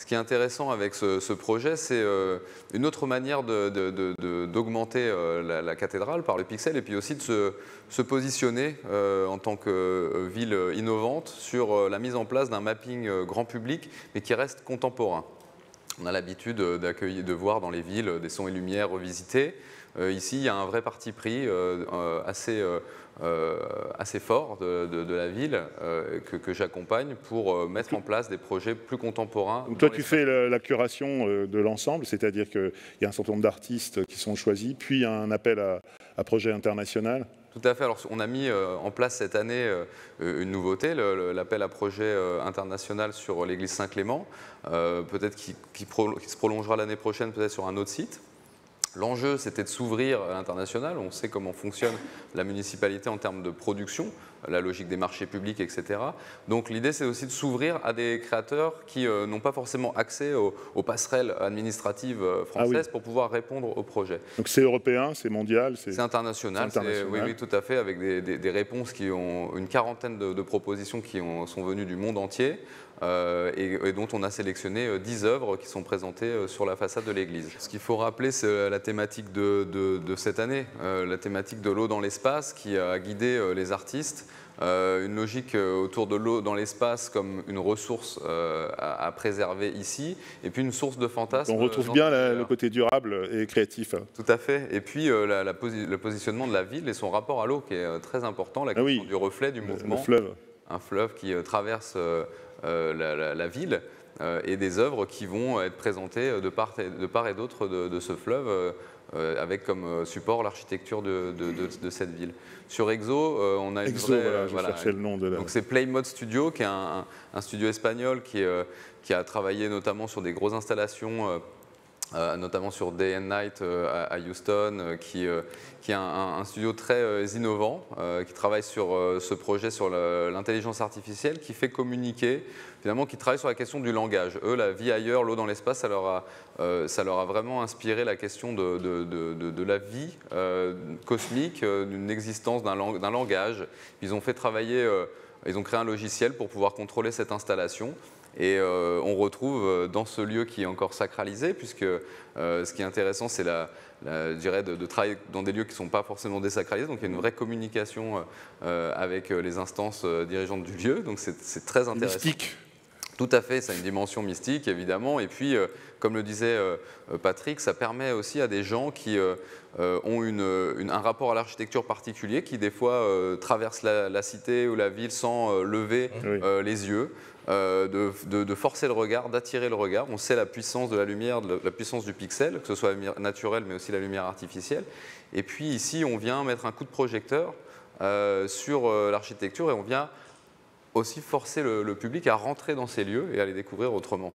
Ce qui est intéressant avec ce, projet, c'est euh, une autre manière d'augmenter euh, la, cathédrale par le pixel et puis aussi de se, positionner euh, en tant que ville innovante sur la mise en place d'un mapping grand public, mais qui reste contemporain. On a l'habitude d'accueillir, de voir dans les villes des sons et lumières revisités. ici, il y a un vrai parti pris assez euh, assez fort de, la ville euh, que, j'accompagne pour euh, mettre en place des projets plus contemporains. Donc toi, tu fais la, curation de l'ensemble, c'est-à-dire qu'il y a un certain nombre d'artistes qui sont choisis, puis un appel à, à projet international tout à fait. Alors, on a mis en place cette année une nouveauté, l'appel à projet international sur l'église Saint-Clément, peut-être qui, qui, se prolongera l'année prochaine, peut-être sur un autre site. L'enjeu, c'était de s'ouvrir à l'international. On sait comment fonctionne la municipalité en termes de production, la logique des marchés publics, etc. Donc l'idée, c'est aussi de s'ouvrir à des créateurs qui euh, n'ont pas forcément accès aux, passerelles administratives euh, ah françaises pour pouvoir répondre aux projets. Donc c'est européen, c'est mondial C'est international, oui, oui, tout à fait, avec des, réponses qui ont une quarantaine de, propositions qui sont venues du monde entier. Euh, et, dont on a sélectionné 10 œuvres qui sont présentées sur la façade de l'église. Ce qu'il faut rappeler, c'est la thématique de, de cette année, la thématique de l'eau dans l'espace qui a guidé les artistes. Euh, une logique euh, autour de l'eau dans l'espace comme une ressource euh, à, préserver ici, et puis une source de fantasme. On retrouve bien le côté durable et créatif. Tout à fait. Et puis le positionnement de la ville et son rapport à l'eau qui est très important, la ah question du reflet, du mouvement. fleuve. Un fleuve qui traverse la, ville. et des œuvres qui vont être présentées de part et, d'autre de, ce fleuve euh, avec comme euh, support l'architecture de, cette ville. Sur Exo, euh, on a une vraie, voilà, le nom de Donc c'est Playmode Studio, qui est un, studio espagnol qui, qui, a travaillé notamment sur des grosses installations euh, notamment sur Day and Night euh, à, Houston, euh, qui, qui est un, studio très innovant, qui travaille sur ce projet sur l'intelligence artificielle, qui fait communiquer, finalement, qui travaille sur la question du langage. Eux, la vie ailleurs, l'eau dans l'espace, ça, leur a, ça leur a vraiment inspiré la question de, de, de, la vie cosmique, d'une existence d'un langage. Ils ont fait travailler, ils ont créé un logiciel pour pouvoir contrôler cette installation. Et euh, on retrouve euh, dans ce lieu qui est encore sacralisé, puisque euh, ce qui est intéressant, c'est la, de, travailler dans des lieux qui ne sont pas forcément désacralisés. Donc il y a une vraie communication avec les instances dirigeantes du lieu. Donc c'est très intéressant. Mystique. Tout à fait, ça a une dimension mystique évidemment. Et puis, comme le disait Patrick, ça permet aussi à des gens qui ont un rapport à l'architecture particulier, qui des fois traversent la, cité ou la ville sans lever les yeux. Euh, de, forcer le regard, d'attirer le regard. On sait la puissance de la lumière, la puissance du pixel, que ce soit naturel mais aussi la lumière artificielle. Et puis ici, on vient mettre un coup de projecteur euh, sur euh, l'architecture et on vient aussi forcer le public à rentrer dans ces lieux et à les découvrir autrement.